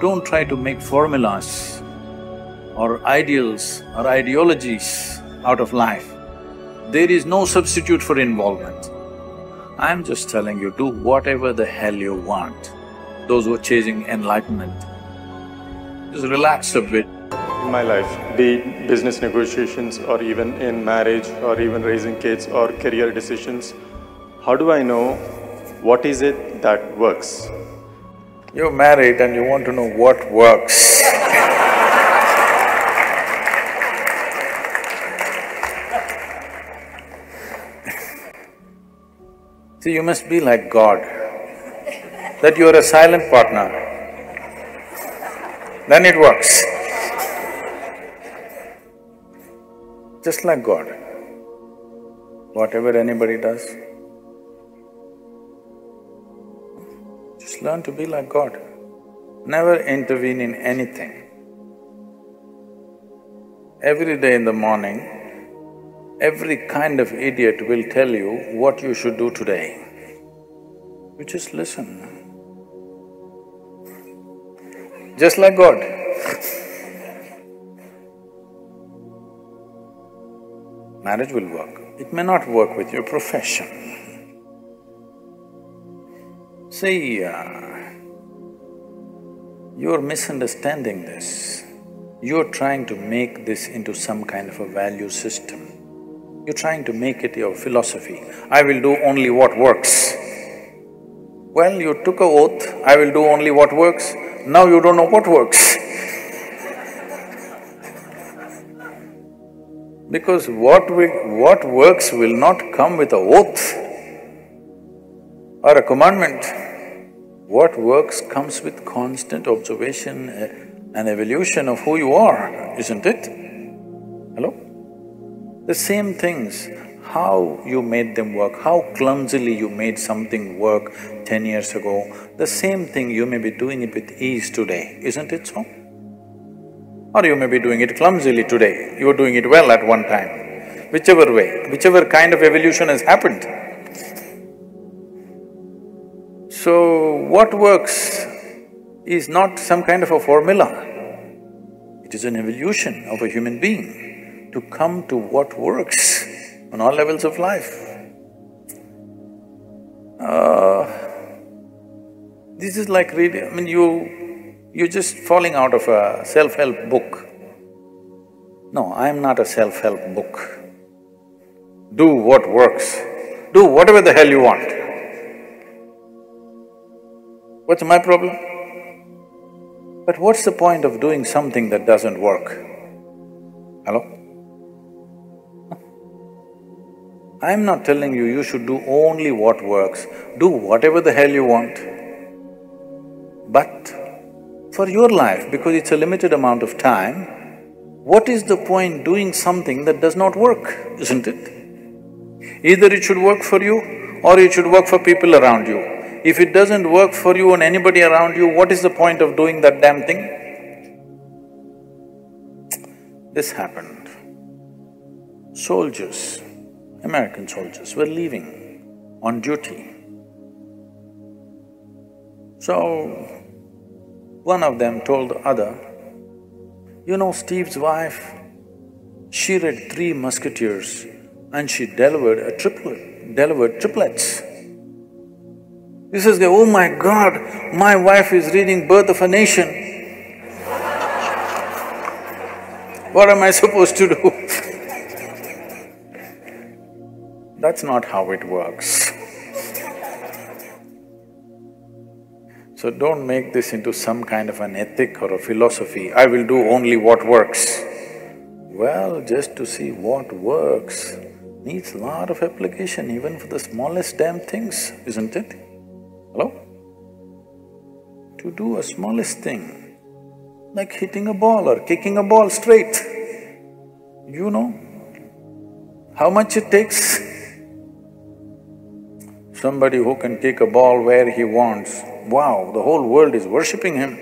Don't try to make formulas or ideals or ideologies out of life. There is no substitute for involvement. I'm just telling you, do whatever the hell you want. Those who are chasing enlightenment, just relax a bit. in my life, be it business negotiations or even in marriage or even raising kids or career decisions, how do I know what is it that works? You're married and you want to know what works. See, you must be like God, that you're a silent partner, then it works. Just like God. Whatever anybody does, learn to be like God. Never intervene in anything. Every day in the morning, every kind of idiot will tell you what you should do today. You just listen. Just like God. Marriage will work. It may not work with your profession. See, uh, you're misunderstanding this. You're trying to make this into some kind of a value system. You're trying to make it your philosophy. I will do only what works. Well, you took a oath, I will do only what works. Now you don't know what works. Because what we… what works will not come with a oath or a commandment. What works comes with constant observation eh, and evolution of who you are, isn't it? Hello? The same things, how you made them work, how clumsily you made something work ten years ago, the same thing you may be doing it with ease today, isn't it so? Or you may be doing it clumsily today, you were doing it well at one time. Whichever way, whichever kind of evolution has happened. So, what works is not some kind of a formula. It is an evolution of a human being to come to what works on all levels of life. Uh, this is like reading… I mean, you… you're just falling out of a self-help book. No, I'm not a self-help book. Do what works. Do whatever the hell you want. What's my problem? But what's the point of doing something that doesn't work? Hello? I'm not telling you you should do only what works, do whatever the hell you want. But for your life, because it's a limited amount of time, what is the point doing something that does not work, isn't it? Either it should work for you or it should work for people around you. If it doesn't work for you and anybody around you, what is the point of doing that damn thing? This happened. Soldiers, American soldiers were leaving on duty. So, one of them told the other, you know Steve's wife, she read Three Musketeers and she delivered a triplet, delivered triplets. He says, oh my God, my wife is reading Birth of a Nation. what am I supposed to do? That's not how it works. So don't make this into some kind of an ethic or a philosophy, I will do only what works. Well, just to see what works needs a lot of application even for the smallest damn things, isn't it? To do a smallest thing, like hitting a ball or kicking a ball straight, you know how much it takes? Somebody who can kick a ball where he wants, wow, the whole world is worshipping him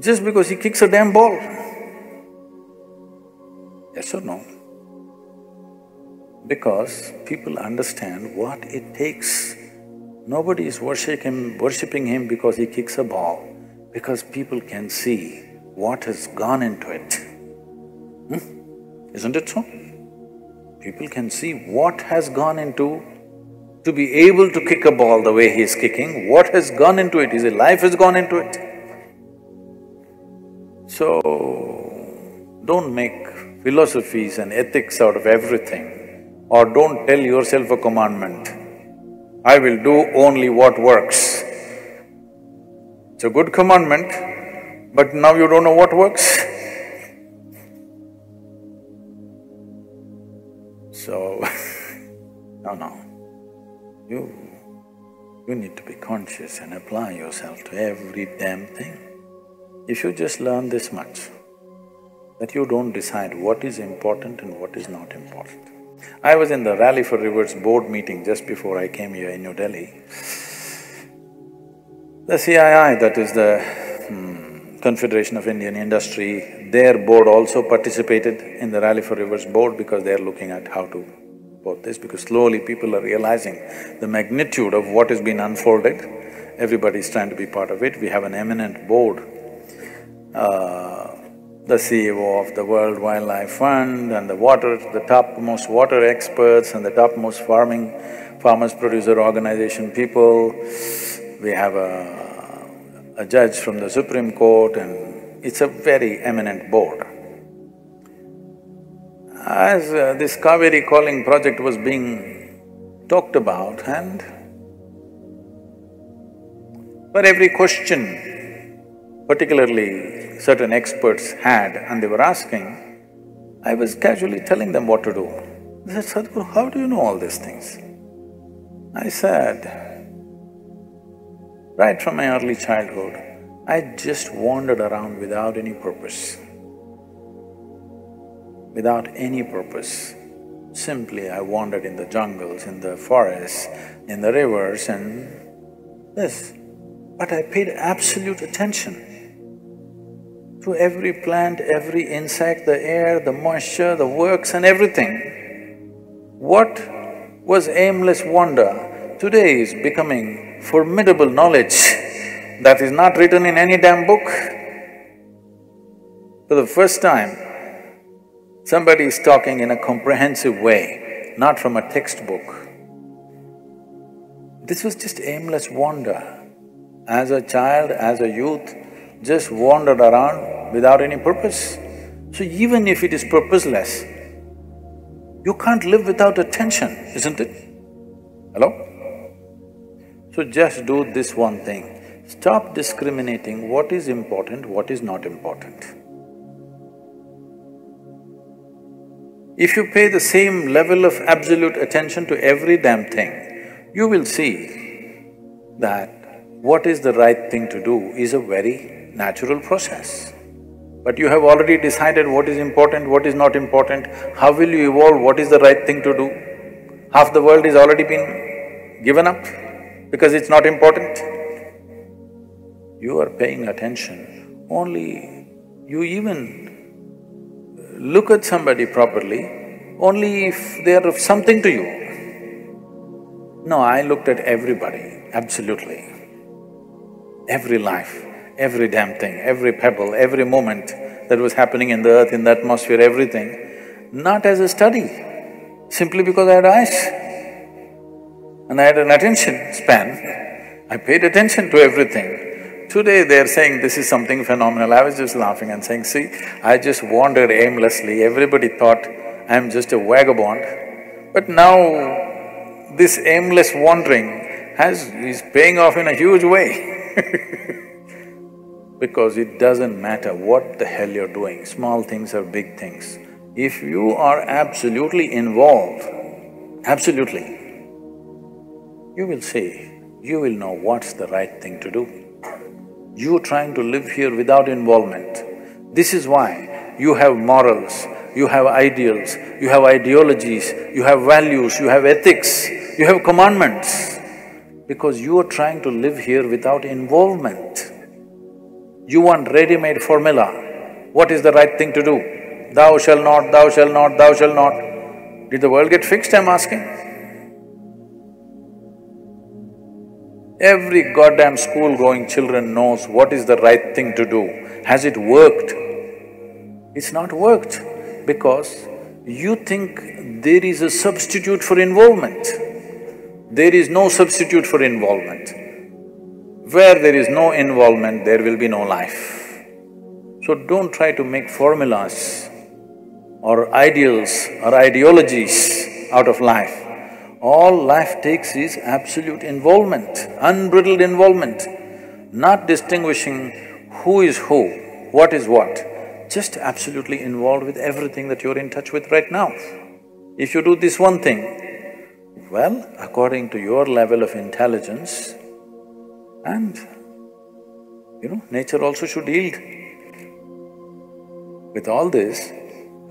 just because he kicks a damn ball. Yes or no? Because people understand what it takes. Nobody is worshipping him, because he kicks a ball. Because people can see what has gone into it. Hmm? Isn't it so? People can see what has gone into to be able to kick a ball the way he is kicking, what has gone into it, his life has gone into it. So, don't make philosophies and ethics out of everything or don't tell yourself a commandment. I will do only what works. It's a good commandment, but now you don't know what works. So, no, no. You, you need to be conscious and apply yourself to every damn thing. If you just learn this much, that you don't decide what is important and what is not important. I was in the Rally for Rivers board meeting just before I came here in New Delhi. The CII, that is the hmm, Confederation of Indian Industry, their board also participated in the Rally for Rivers board because they're looking at how to put this, because slowly people are realizing the magnitude of what has been unfolded. Everybody is trying to be part of it. We have an eminent board uh, the CEO of the World Wildlife Fund and the water… the topmost water experts and the topmost farming… farmers producer organization people. We have a, a judge from the Supreme Court and it's a very eminent board. As uh, this Cauvery calling project was being talked about and for every question, particularly certain experts had and they were asking, I was casually telling them what to do. They said, Sadhguru, how do you know all these things? I said, right from my early childhood, I just wandered around without any purpose. Without any purpose. Simply I wandered in the jungles, in the forests, in the rivers and this. But I paid absolute attention to every plant, every insect, the air, the moisture, the works and everything. What was aimless wonder today is becoming formidable knowledge that is not written in any damn book. For the first time, somebody is talking in a comprehensive way, not from a textbook. This was just aimless wonder. As a child, as a youth, just wandered around without any purpose. So even if it is purposeless, you can't live without attention, isn't it? Hello? So just do this one thing, stop discriminating what is important, what is not important. If you pay the same level of absolute attention to every damn thing, you will see that what is the right thing to do is a very natural process. But you have already decided what is important, what is not important, how will you evolve, what is the right thing to do? Half the world is already been given up because it's not important. You are paying attention, only you even look at somebody properly only if they are of something to you. No, I looked at everybody, absolutely. Every life every damn thing, every pebble, every moment that was happening in the earth, in the atmosphere, everything, not as a study, simply because I had eyes and I had an attention span. I paid attention to everything. Today they're saying this is something phenomenal. I was just laughing and saying, see, I just wandered aimlessly, everybody thought I'm just a vagabond. But now this aimless wandering has… is paying off in a huge way because it doesn't matter what the hell you're doing, small things are big things. If you are absolutely involved, absolutely, you will see, you will know what's the right thing to do. You trying to live here without involvement. This is why you have morals, you have ideals, you have ideologies, you have values, you have ethics, you have commandments, because you are trying to live here without involvement. You want ready-made formula. What is the right thing to do? Thou shall not, thou shall not, thou shall not. Did the world get fixed, I'm asking? Every goddamn school-going children knows what is the right thing to do. Has it worked? It's not worked because you think there is a substitute for involvement. There is no substitute for involvement. Where there is no involvement, there will be no life. So don't try to make formulas or ideals or ideologies out of life. All life takes is absolute involvement, unbridled involvement, not distinguishing who is who, what is what, just absolutely involved with everything that you're in touch with right now. If you do this one thing, well, according to your level of intelligence and, you know, nature also should yield. With all this,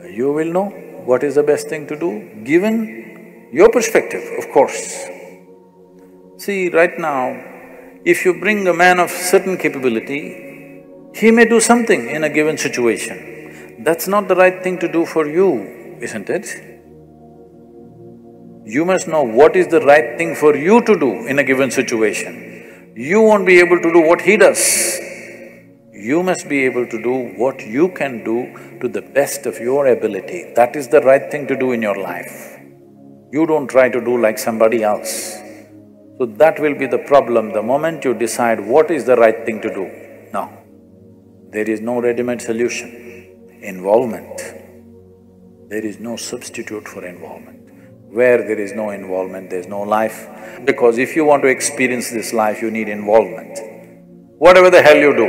you will know what is the best thing to do, given your perspective, of course. See, right now, if you bring a man of certain capability, he may do something in a given situation. That's not the right thing to do for you, isn't it? You must know what is the right thing for you to do in a given situation. You won't be able to do what he does. You must be able to do what you can do to the best of your ability. That is the right thing to do in your life. You don't try to do like somebody else. So that will be the problem the moment you decide what is the right thing to do. No, there is no ready-made solution. Involvement. There is no substitute for involvement. Where there is no involvement, there's no life. Because if you want to experience this life, you need involvement. Whatever the hell you do,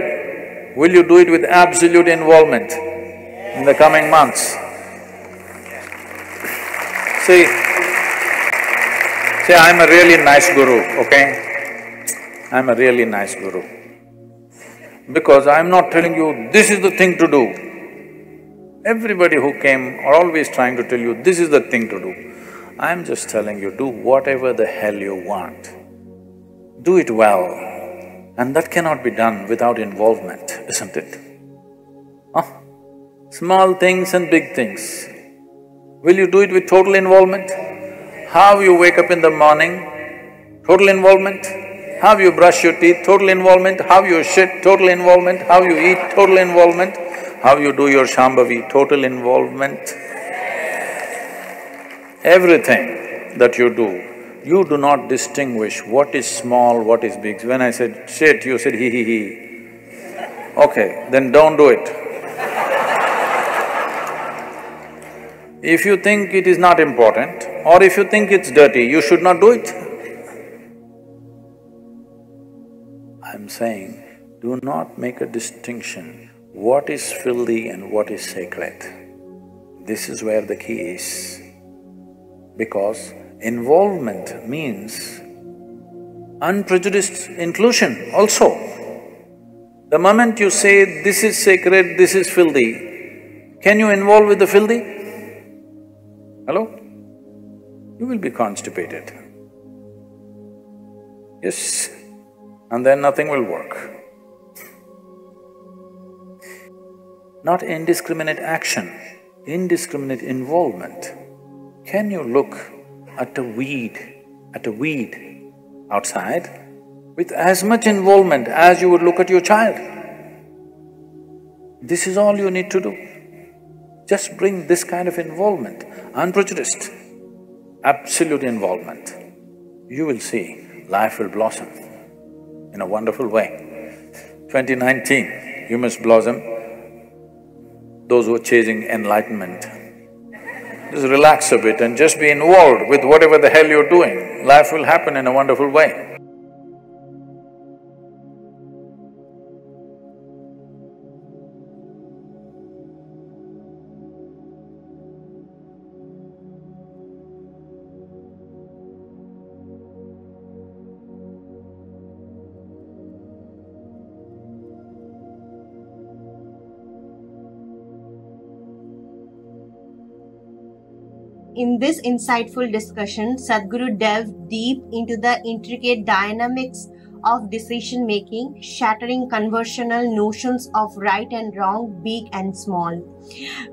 will you do it with absolute involvement in the coming months? See, see, I'm a really nice guru, okay? I'm a really nice guru. Because I'm not telling you, this is the thing to do. Everybody who came are always trying to tell you, this is the thing to do. I'm just telling you, do whatever the hell you want. Do it well. And that cannot be done without involvement, isn't it? Huh? Small things and big things. Will you do it with total involvement? How you wake up in the morning, total involvement. How you brush your teeth, total involvement. How you shit, total involvement. How you eat, total involvement. How you do your Shambhavi, total involvement everything that you do, you do not distinguish what is small, what is big. When I said shit, you said he he he. Okay, then don't do it. if you think it is not important or if you think it's dirty, you should not do it. I'm saying, do not make a distinction what is filthy and what is sacred. This is where the key is because involvement means unprejudiced inclusion also. The moment you say, this is sacred, this is filthy, can you involve with the filthy? Hello? You will be constipated. Yes, and then nothing will work. Not indiscriminate action, indiscriminate involvement. Can you look at a weed, at a weed outside with as much involvement as you would look at your child? This is all you need to do. Just bring this kind of involvement, unprejudiced, absolute involvement. You will see life will blossom in a wonderful way. 2019, you must blossom. Those who are chasing enlightenment, just relax a bit and just be involved with whatever the hell you're doing. Life will happen in a wonderful way. In this insightful discussion, Sadhguru delved deep into the intricate dynamics of decision making, shattering conventional notions of right and wrong, big and small.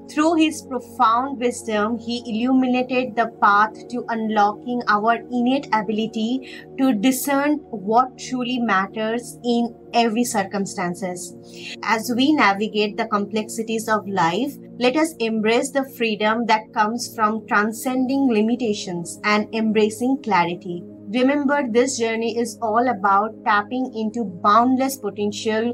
Through his profound wisdom, he illuminated the path to unlocking our innate ability to discern what truly matters in every circumstances. As we navigate the complexities of life, let us embrace the freedom that comes from transcending limitations and embracing clarity. Remember, this journey is all about tapping into boundless potential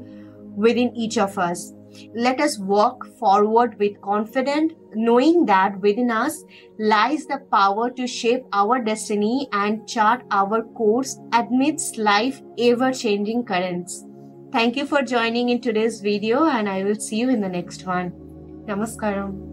within each of us. Let us walk forward with confidence, knowing that within us lies the power to shape our destiny and chart our course amidst life ever changing currents. Thank you for joining in today's video, and I will see you in the next one. Namaskaram.